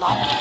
life.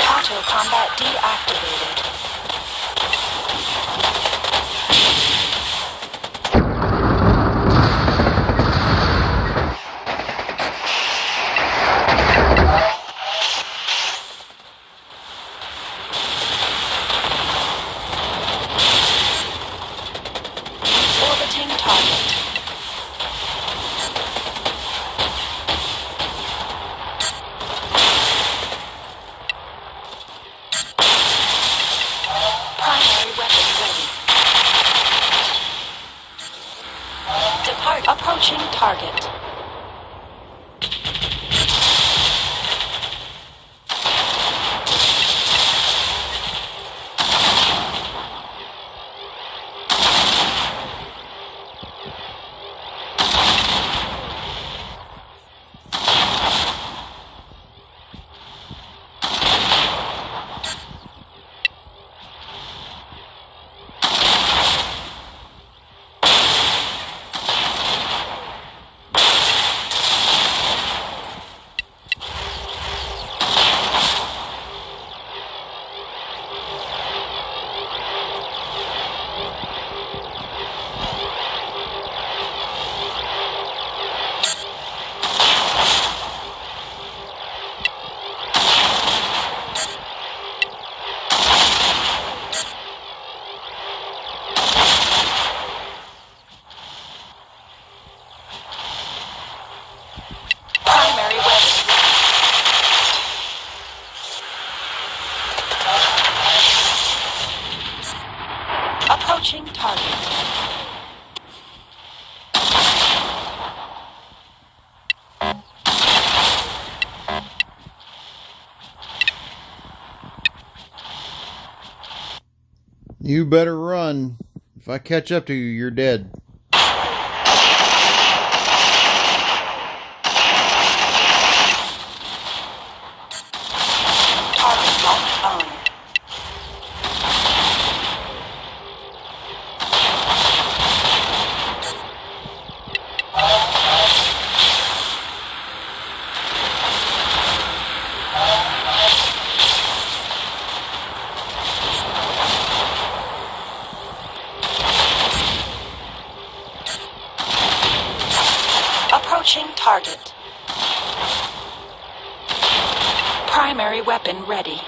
Auto combat deactivated. Orbiting target. Primary weapon ready. Depart approaching target. Primary weapon. Approaching target. You better run. If I catch up to you, you're dead. Target locked on. Approaching target. Primary weapon ready.